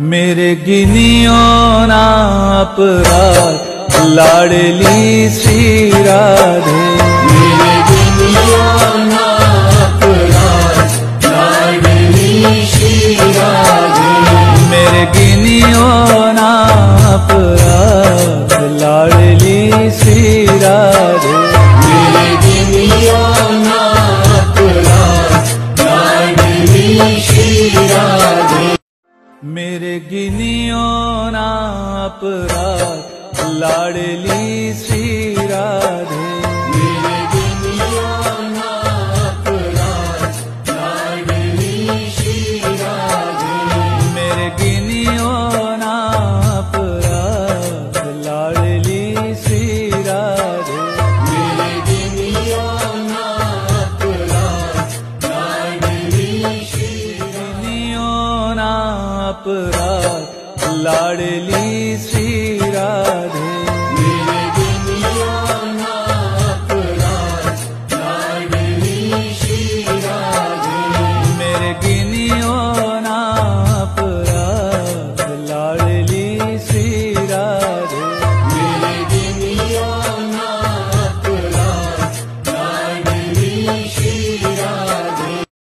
मेरे गिनियों अपराध लाडली श्री राधे। मेरे गिनियों लाडली श्री राधे। मेरे गिनियों ना अपराध लाडली श्री राधे। मेरे गिनियों अपराध लाडली श्री राधे। मेरे गिनियों ना अपराध लाडली श्री लाडली श्री